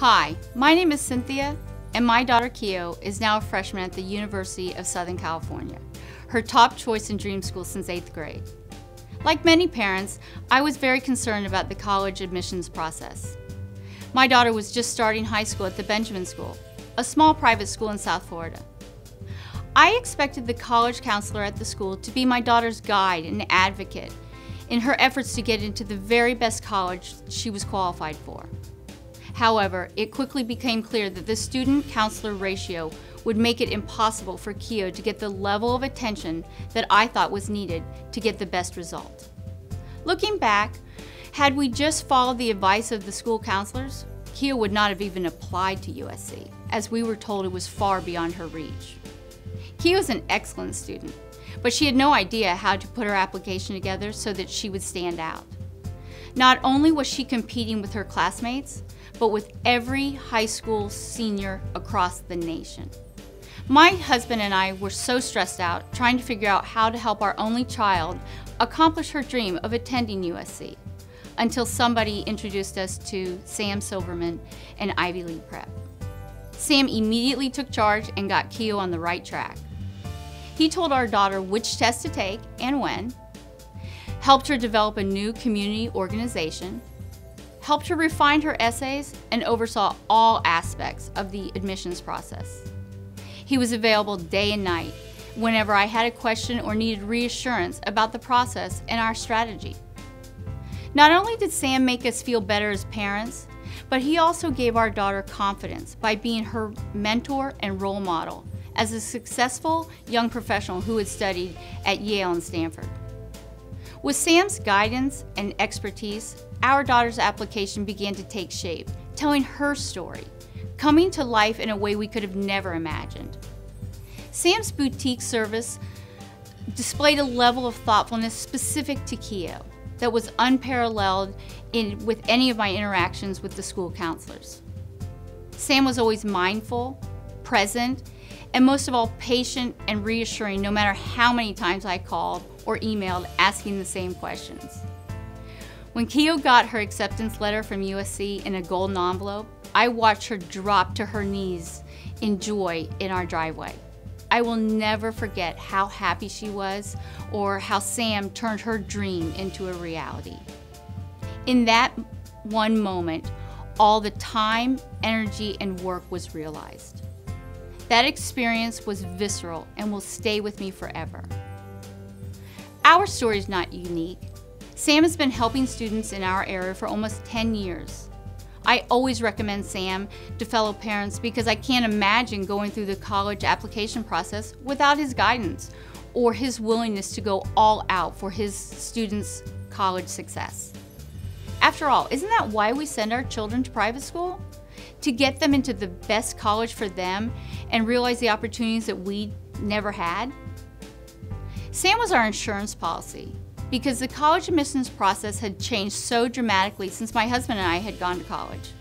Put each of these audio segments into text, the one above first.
Hi, my name is Cynthia, and my daughter Keo is now a freshman at the University of Southern California, her top choice in dream school since eighth grade. Like many parents, I was very concerned about the college admissions process. My daughter was just starting high school at the Benjamin School, a small private school in South Florida. I expected the college counselor at the school to be my daughter's guide and advocate in her efforts to get into the very best college she was qualified for. However, it quickly became clear that the student counselor ratio would make it impossible for Keo to get the level of attention that I thought was needed to get the best result. Looking back, had we just followed the advice of the school counselors, Keo would not have even applied to USC, as we were told it was far beyond her reach. Keo is an excellent student, but she had no idea how to put her application together so that she would stand out. Not only was she competing with her classmates, but with every high school senior across the nation. My husband and I were so stressed out trying to figure out how to help our only child accomplish her dream of attending USC until somebody introduced us to Sam Silverman and Ivy League Prep. Sam immediately took charge and got Keo on the right track. He told our daughter which test to take and when, helped her develop a new community organization, helped her refine her essays, and oversaw all aspects of the admissions process. He was available day and night whenever I had a question or needed reassurance about the process and our strategy. Not only did Sam make us feel better as parents, but he also gave our daughter confidence by being her mentor and role model as a successful young professional who had studied at Yale and Stanford. With Sam's guidance and expertise, our daughter's application began to take shape, telling her story coming to life in a way we could have never imagined. Sam's boutique service displayed a level of thoughtfulness specific to Keo that was unparalleled in, with any of my interactions with the school counselors. Sam was always mindful, present, and most of all, patient and reassuring no matter how many times I called or emailed asking the same questions. When Keo got her acceptance letter from USC in a golden envelope, I watched her drop to her knees in joy in our driveway. I will never forget how happy she was or how Sam turned her dream into a reality. In that one moment, all the time, energy, and work was realized. That experience was visceral and will stay with me forever. Our story is not unique. Sam has been helping students in our area for almost 10 years. I always recommend SAM to fellow parents because I can't imagine going through the college application process without his guidance or his willingness to go all out for his students' college success. After all, isn't that why we send our children to private school? To get them into the best college for them and realize the opportunities that we never had? SAM was our insurance policy because the college admissions process had changed so dramatically since my husband and I had gone to college.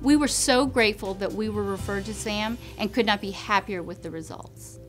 We were so grateful that we were referred to SAM and could not be happier with the results.